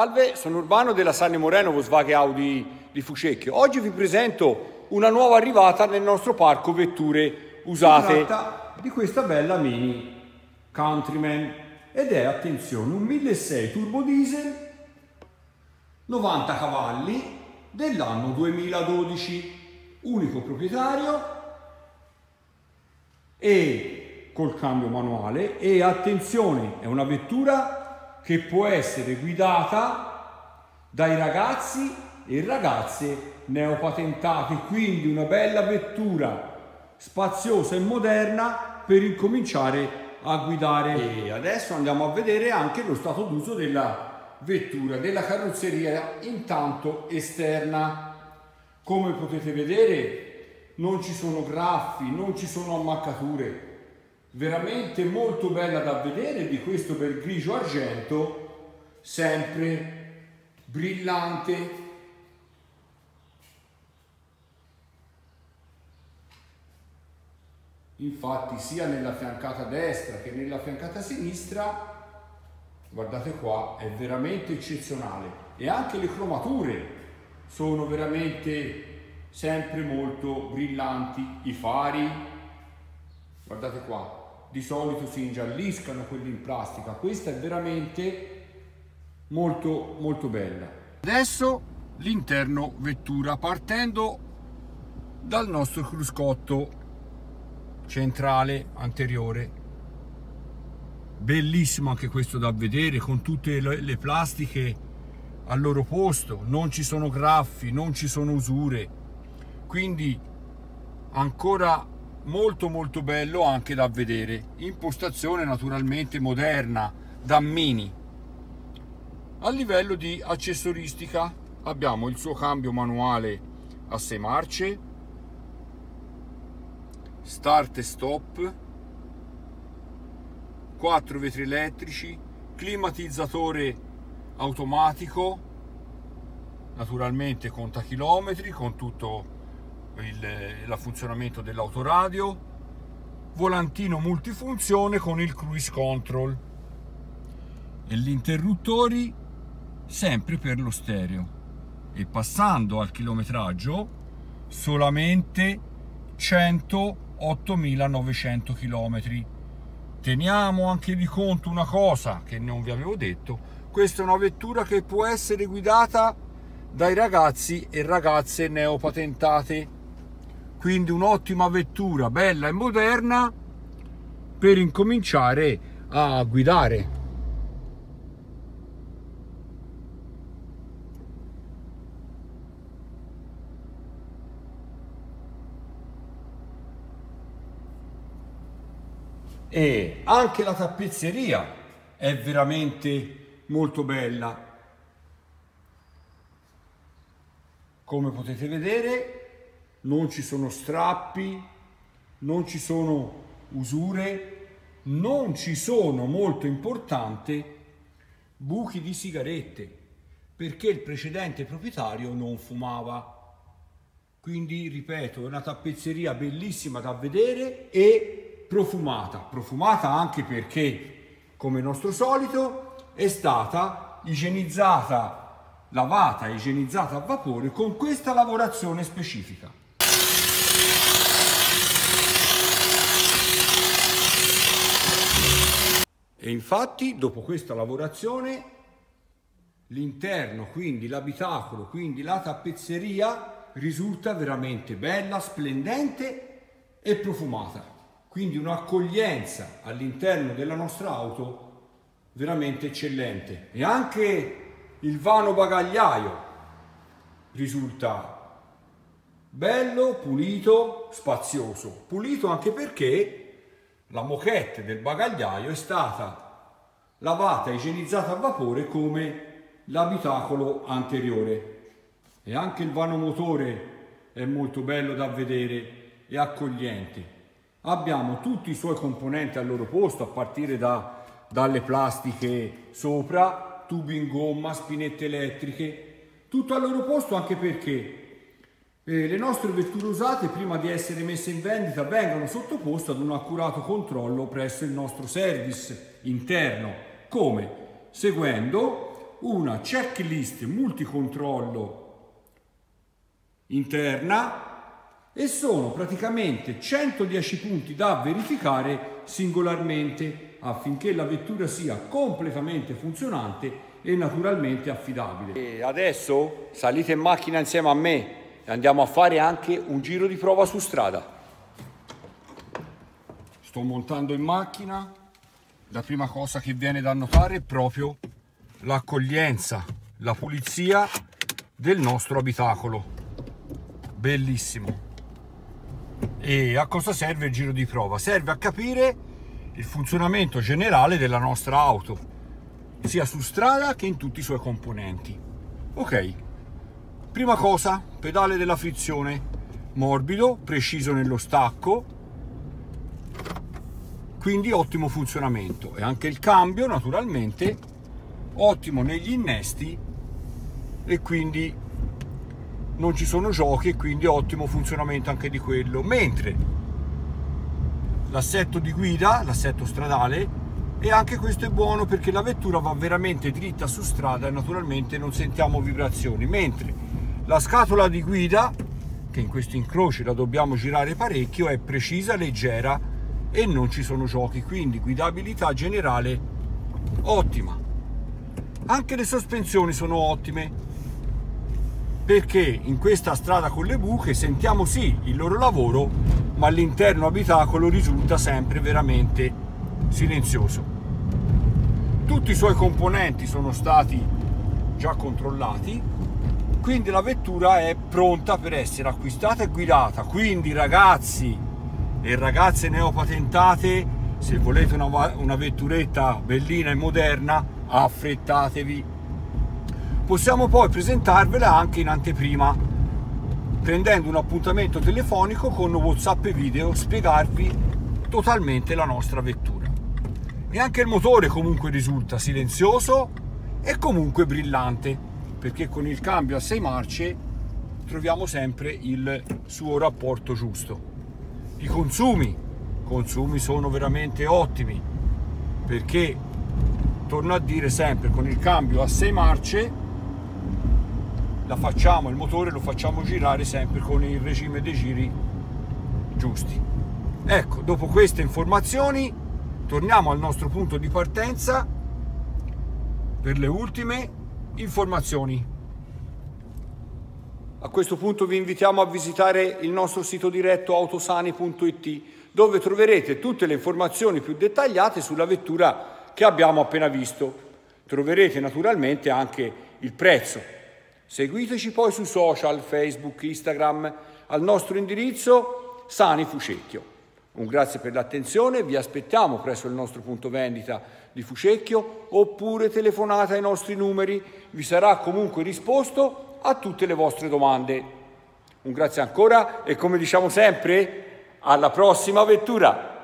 Salve, sono Urbano della Sanne Moreno Volkswagen Audi di Fucecchio. Oggi vi presento una nuova arrivata nel nostro parco vetture usate. Di questa bella Mini Countryman ed è, attenzione, un 1600 turbo diesel 90 cavalli dell'anno 2012, unico proprietario e col cambio manuale e attenzione, è una vettura che può essere guidata dai ragazzi e ragazze neopatentati, quindi una bella vettura spaziosa e moderna per incominciare a guidare. E adesso andiamo a vedere anche lo stato d'uso della vettura, della carrozzeria intanto esterna. Come potete vedere non ci sono graffi, non ci sono ammaccature, veramente molto bella da vedere di questo bel grigio argento sempre brillante. Infatti sia nella fiancata destra che nella fiancata sinistra guardate qua è veramente eccezionale. E anche le cromature sono veramente sempre molto brillanti i fari. Guardate qua di solito si ingialliscano quelli in plastica. Questa è veramente molto molto bella. Adesso l'interno vettura partendo dal nostro cruscotto centrale anteriore. Bellissimo anche questo da vedere con tutte le plastiche al loro posto. Non ci sono graffi non ci sono usure. Quindi ancora molto molto bello anche da vedere. Impostazione naturalmente moderna da mini. A livello di accessoristica abbiamo il suo cambio manuale a 6 marce start e stop 4 vetri elettrici climatizzatore automatico naturalmente conta chilometri con tutto il, funzionamento dell'autoradio, volantino multifunzione con il cruise control. E gli interruttori sempre per lo stereo. E passando al chilometraggio solamente 108.900 km. Teniamo anche di conto una cosa che non vi avevo detto, questa è una vettura che può essere guidata dai ragazzi e ragazze neopatentate quindi un'ottima vettura bella e moderna per incominciare a guidare. E anche la tappezzeria è veramente molto bella. Come potete vedere non ci sono strappi, non ci sono usure, non ci sono, molto importante, buchi di sigarette, perché il precedente proprietario non fumava. Quindi, ripeto, è una tappezzeria bellissima da vedere e profumata. Profumata anche perché, come nostro solito, è stata igienizzata, lavata igienizzata a vapore con questa lavorazione specifica. E infatti dopo questa lavorazione l'interno, quindi l'abitacolo, quindi la tappezzeria risulta veramente bella, splendente e profumata. Quindi un'accoglienza all'interno della nostra auto veramente eccellente. E anche il vano bagagliaio risulta bello, pulito, spazioso. Pulito anche perché la moquette del bagagliaio è stata lavata e igienizzata a vapore come l'abitacolo anteriore. E anche il vano motore è molto bello da vedere e accogliente. Abbiamo tutti i suoi componenti al loro posto a partire da, dalle plastiche sopra tubi in gomma spinette elettriche tutto al loro posto anche perché eh, le nostre vetture usate prima di essere messe in vendita vengono sottoposte ad un accurato controllo presso il nostro service interno. Come? Seguendo una checklist multicontrollo interna e sono praticamente 110 punti da verificare singolarmente affinché la vettura sia completamente funzionante e naturalmente affidabile. E adesso salite in macchina insieme a me e andiamo a fare anche un giro di prova su strada. Sto montando in macchina, la prima cosa che viene da notare è proprio l'accoglienza, la pulizia del nostro abitacolo. Bellissimo. E a cosa serve il giro di prova? Serve a capire il funzionamento generale della nostra auto, sia su strada che in tutti i suoi componenti. Ok, prima cosa, pedale della frizione, morbido, preciso nello stacco, quindi ottimo funzionamento. E anche il cambio naturalmente ottimo negli innesti. E quindi non ci sono giochi e quindi ottimo funzionamento anche di quello. Mentre l'assetto di guida l'assetto stradale e anche questo è buono perché la vettura va veramente dritta su strada e naturalmente non sentiamo vibrazioni. Mentre la scatola di guida che in questo incroci la dobbiamo girare parecchio è precisa leggera e non ci sono giochi quindi guidabilità generale ottima anche le sospensioni sono ottime perché in questa strada con le buche sentiamo sì il loro lavoro, ma l'interno abitacolo risulta sempre veramente silenzioso. Tutti i suoi componenti sono stati già controllati, quindi la vettura è pronta per essere acquistata e guidata. Quindi ragazzi e ragazze neopatentate, se volete una, una vetturetta bellina e moderna, affrettatevi Possiamo poi presentarvela anche in anteprima, prendendo un appuntamento telefonico con WhatsApp e video, spiegarvi totalmente la nostra vettura. E anche il motore comunque risulta silenzioso e comunque brillante, perché con il cambio a 6 marce troviamo sempre il suo rapporto giusto. I consumi, consumi sono veramente ottimi, perché torno a dire sempre con il cambio a 6 marce la facciamo, il motore lo facciamo girare sempre con il regime dei giri giusti. Ecco, dopo queste informazioni torniamo al nostro punto di partenza per le ultime informazioni. A questo punto vi invitiamo a visitare il nostro sito diretto autosani.it dove troverete tutte le informazioni più dettagliate sulla vettura che abbiamo appena visto. Troverete naturalmente anche il prezzo Seguiteci poi su social, Facebook, Instagram, al nostro indirizzo Sani Fucecchio. Un grazie per l'attenzione, vi aspettiamo presso il nostro punto vendita di Fucecchio oppure telefonate ai nostri numeri, vi sarà comunque risposto a tutte le vostre domande. Un grazie ancora e come diciamo sempre, alla prossima vettura!